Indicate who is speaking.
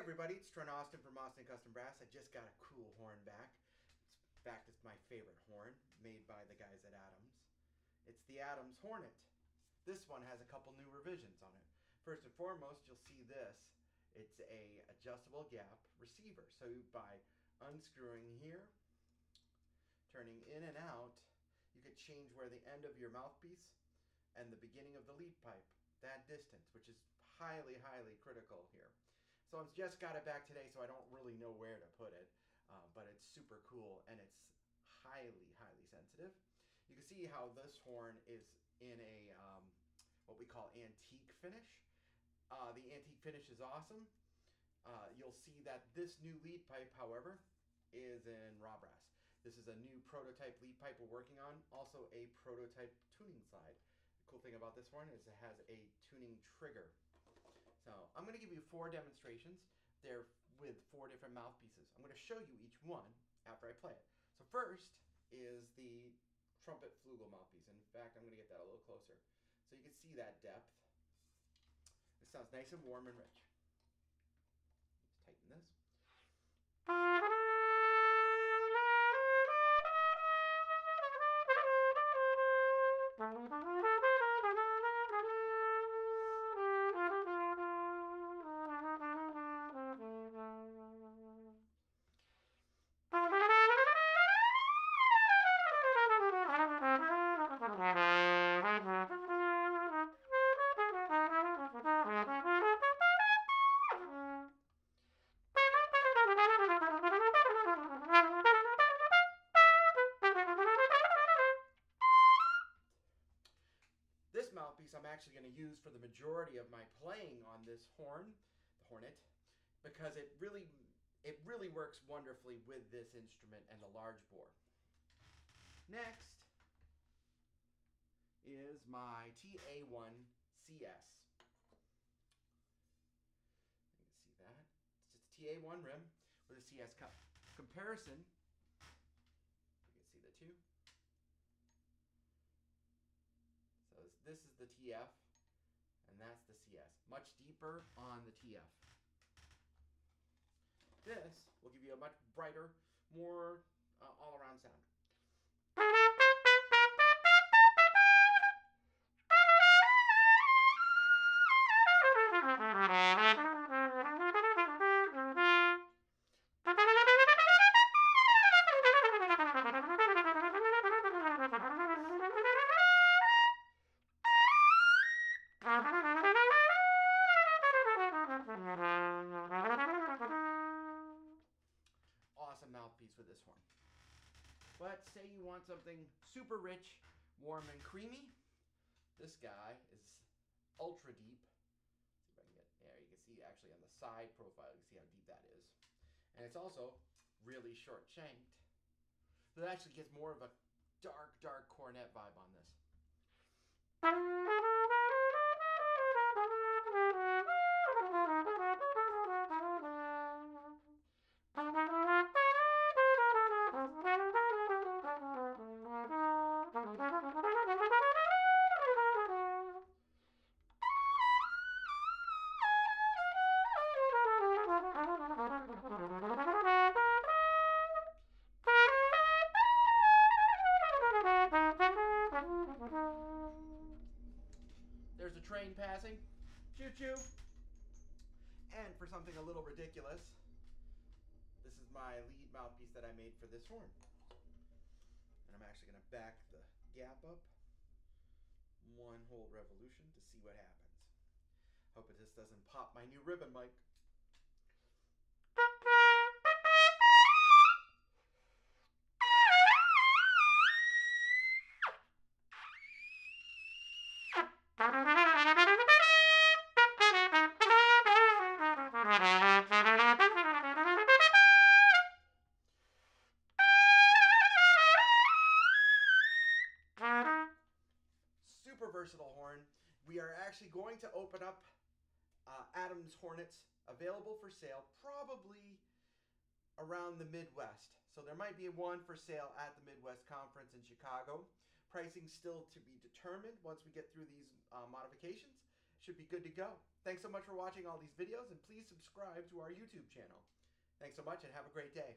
Speaker 1: everybody, it's Trent Austin from Austin Custom Brass. I just got a cool horn back. In fact, it's my favorite horn, made by the guys at Adams. It's the Adams Hornet. This one has a couple new revisions on it. First and foremost, you'll see this. It's a adjustable gap receiver. So by unscrewing here, turning in and out, you could change where the end of your mouthpiece and the beginning of the lead pipe, that distance, which is highly, highly critical here. So I've just got it back today, so I don't really know where to put it, uh, but it's super cool and it's highly, highly sensitive. You can see how this horn is in a um, what we call antique finish. Uh, the antique finish is awesome. Uh, you'll see that this new lead pipe, however, is in raw brass. This is a new prototype lead pipe we're working on, also a prototype tuning slide. The cool thing about this horn is it has a tuning trigger. Going to give you four demonstrations. They're with four different mouthpieces. I'm going to show you each one after I play it. So first is the trumpet flugel mouthpiece. In fact, I'm going to get that a little closer so you can see that depth. It sounds nice and warm and rich. Let's tighten this. Mouthpiece I'm actually going to use for the majority of my playing on this horn, the hornet, because it really it really works wonderfully with this instrument and the large bore. Next is my TA1 CS. You can see that. It's just a TA1 rim with a CS cup. Comparison, you can see the two. So this, is the TF, and that's the CS. Much deeper on the TF. This will give you a much brighter, more uh, all-around But say you want something super rich, warm, and creamy. This guy is ultra deep. See if I can get there. You can see actually on the side profile, you can see how deep that is. And it's also really short shanked. So that actually gets more of a dark, dark cornet vibe on this. Passing. Choo choo. And for something a little ridiculous, this is my lead mouthpiece that I made for this horn. And I'm actually going to back the gap up one whole revolution to see what happens. Hope it just doesn't pop my new ribbon mic. Versatile horn. We are actually going to open up uh, Adams Hornets available for sale probably around the Midwest. So there might be one for sale at the Midwest Conference in Chicago. Pricing still to be determined once we get through these uh, modifications. should be good to go. Thanks so much for watching all these videos, and please subscribe to our YouTube channel. Thanks so much, and have a great day.